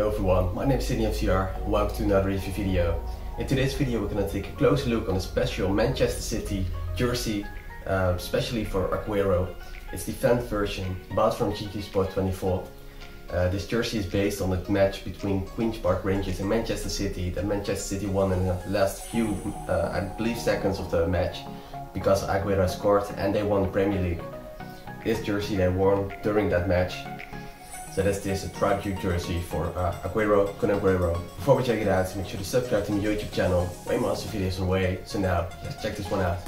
Yo everyone, my name is Sidney FCR and welcome to another review video. In today's video we're going to take a closer look on a special Manchester City jersey, uh, especially for Aguero. It's the fan version, bought from JJ Sport 24. Uh, this jersey is based on the match between Queen's Park Rangers and Manchester City that Manchester City won in the last few, uh, I believe, seconds of the match because Aguero scored and they won the Premier League. This jersey they won during that match so that's this a tribute jersey for uh, Aguero, Kun Aguero. Before we check it out, make sure to subscribe to my YouTube channel. Way more videos on the way. So now, let's check this one out.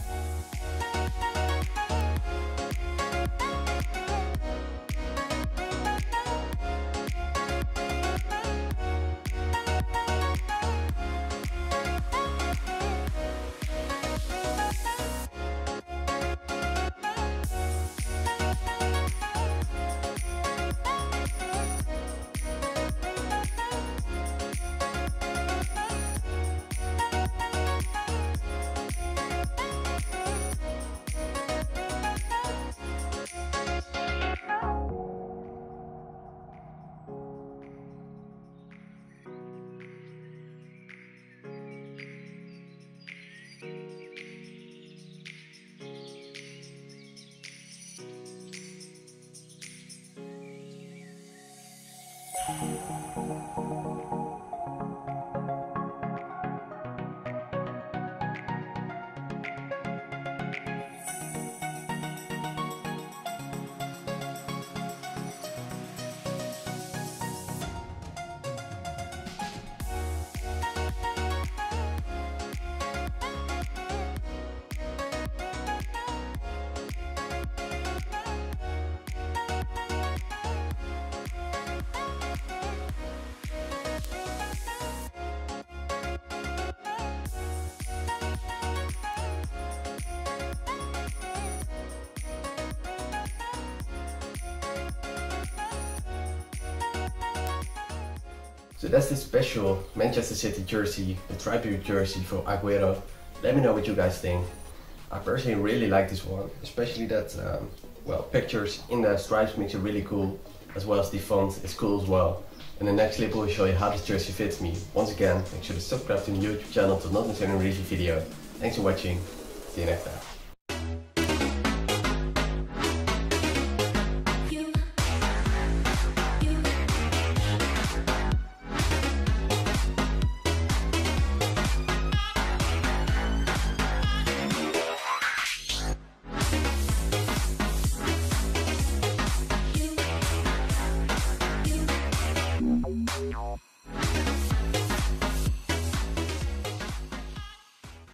So that's the special Manchester City jersey, the tribute jersey for Aguero. Let me know what you guys think. I personally really like this one, especially that, um, well, pictures in the stripes makes it really cool, as well as the font is cool as well. In the next clip we'll show you how this jersey fits me. Once again, make sure to subscribe to the YouTube channel to not miss any review video. Thanks for watching, see you next time.